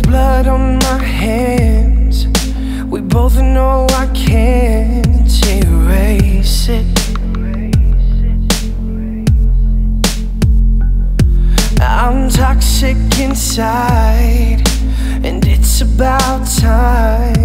There's blood on my hands. We both know I can't erase it. I'm toxic inside, and it's about time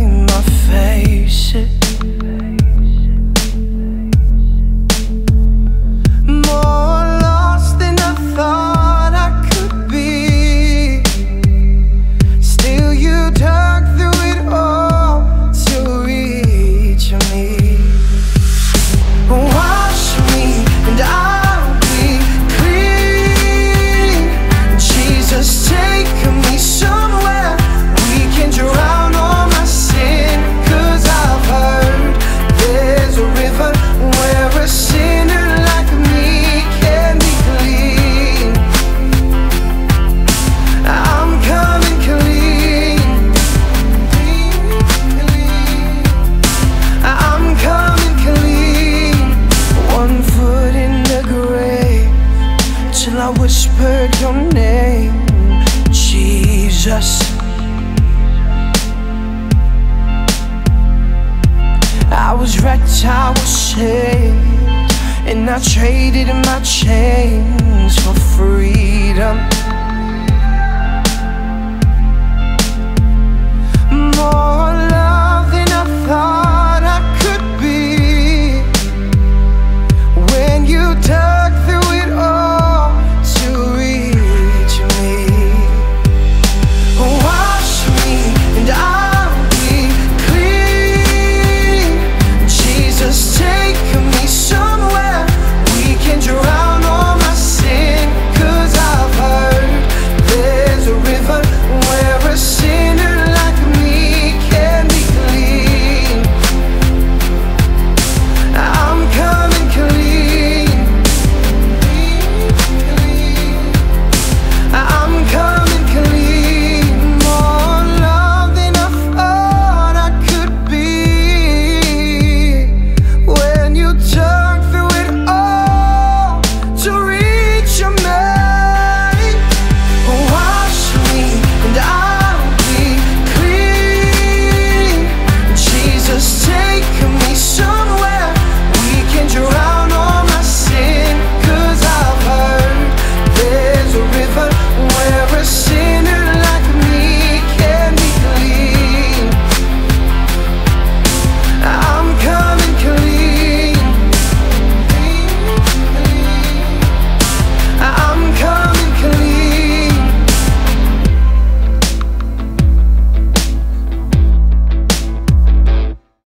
whispered your name, Jesus. I was wrecked, I was saved, and I traded my chains for freedom.